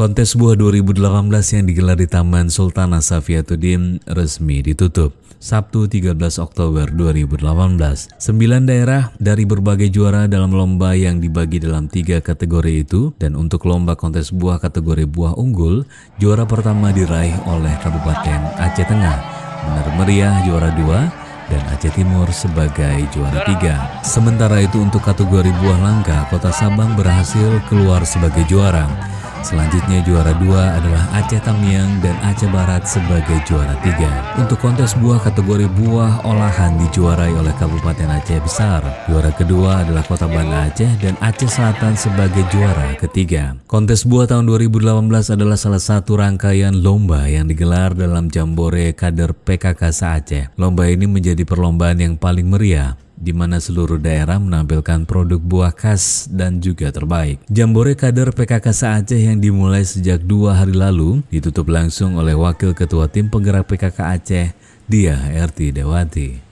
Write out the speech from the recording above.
Kontes buah 2018 yang digelar di Taman Sultan Safiatuddin resmi ditutup. Sabtu 13 Oktober 2018. Sembilan daerah dari berbagai juara dalam lomba yang dibagi dalam tiga kategori itu dan untuk lomba kontes buah kategori buah unggul, juara pertama diraih oleh Kabupaten Aceh Tengah. Benar meriah juara dua, dan Aceh Timur sebagai juara tiga. Sementara itu untuk kategori buah langka, Kota Sabang berhasil keluar sebagai juara. Selanjutnya juara dua adalah Aceh Tamiang dan Aceh Barat sebagai juara tiga. Untuk kontes buah kategori buah olahan dijuarai oleh Kabupaten Aceh Besar. Juara kedua adalah Kota Banda Aceh dan Aceh Selatan sebagai juara ketiga. Kontes buah tahun 2018 adalah salah satu rangkaian lomba yang digelar dalam Jambore Kader PKK Aceh. Lomba ini menjadi perlombaan yang paling meriah di mana seluruh daerah menampilkan produk buah khas dan juga terbaik. Jambore kader PKK Aceh yang dimulai sejak dua hari lalu ditutup langsung oleh Wakil Ketua Tim Penggerak PKK Aceh, Dia RT Dewati.